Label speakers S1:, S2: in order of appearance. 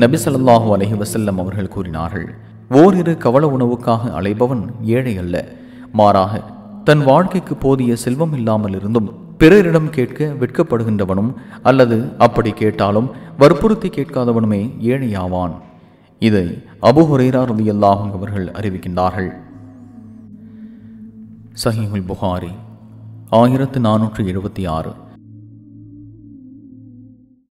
S1: நபி ஸல்லல்லாஹு அலைஹி வஸல்லம் அவர்கள் கூறினார்கள் ஓரிரு கவள உணவுக்காக அலைபவன் ஏழை அல்ல. மாறாக தன் வாழ்க்கைக்கு போதிய செல்வம் இல்லாமல் இருந்தும் பிறரிடம் கேட்க வெட்கப்படுகின்றவனும் அல்லது அப்படி கேட்டாலும் வற்புறுத்தி கேட்காதவனுமே ஏழையாவான். இதை அபு ஹுரைரா அவர்கள் அறிவிக்கின்றார்கள். சஹிமுல் புகாரி ஆயிரத்து நானூற்று எழுபத்தி ஆறு.